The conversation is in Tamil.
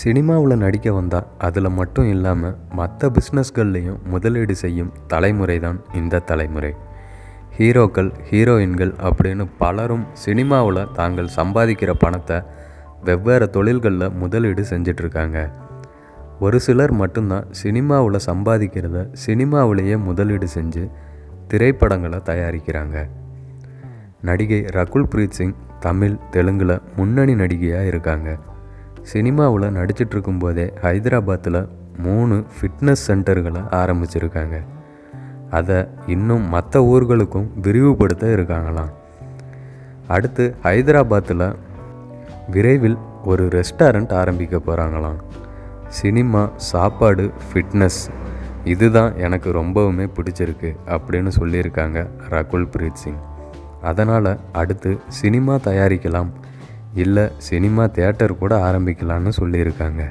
சினிமாவில் நடிக்க வந்தால் அதில் மட்டும் இல்லாமல் மற்ற பிஸ்னஸ்கள்லேயும் முதலீடு செய்யும் தலைமுறை தான் இந்த தலைமுறை. ஹீரோக்கள் ஹீரோயின்கள் அப்படின்னு பலரும் சினிமாவில் தாங்கள் சம்பாதிக்கிற பணத்தை வெவ்வேறு தொழில்களில் முதலீடு செஞ்சிட்ருக்காங்க. ஒரு சிலர் மட்டும்தான் சினிமாவில் சம்பாதிக்கிறத சினிமாவிலேயே முதலீடு செஞ்சு திரைப்படங்களை தயாரிக்கிறாங்க. நடிகை ரகுல் பிரீத் சிங் தமிழ் தெலுங்கில் முன்னணி நடிகையாக இருக்காங்க. சினிமாவில் நடிச்சிட்ருக்கும்போதே ஹைதராபாத்தில் மூணு ஃபிட்னஸ் சென்டர்களை ஆரம்பிச்சிருக்காங்க. அதை இன்னும் மற்ற ஊர்களுக்கும் விரிவுபடுத்த இருக்காங்களாம். அடுத்து ஹைதராபாத்தில் விரைவில் ஒரு ரெஸ்டாரண்ட் ஆரம்பிக்க போகிறாங்களாம் சினிமா சாப்பாடு ஃபிட்னஸ். இதுதான் எனக்கு ரொம்பவுமே பிடிச்சிருக்கு அப்படின்னு சொல்லியிருக்காங்க ரகுல் பிரீத் சிங். அதனால் அடுத்து சினிமா தயாரிக்கலாம் இல்லை சினிமா தேட்டர் கூட ஆரம்பிக்கலான்னு சொல்லியிருக்காங்க.